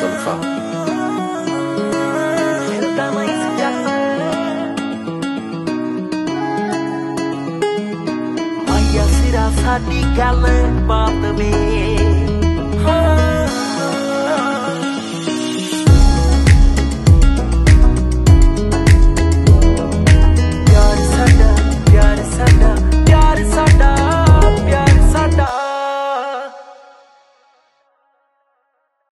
Salva. Maya sira sadi kalem patmi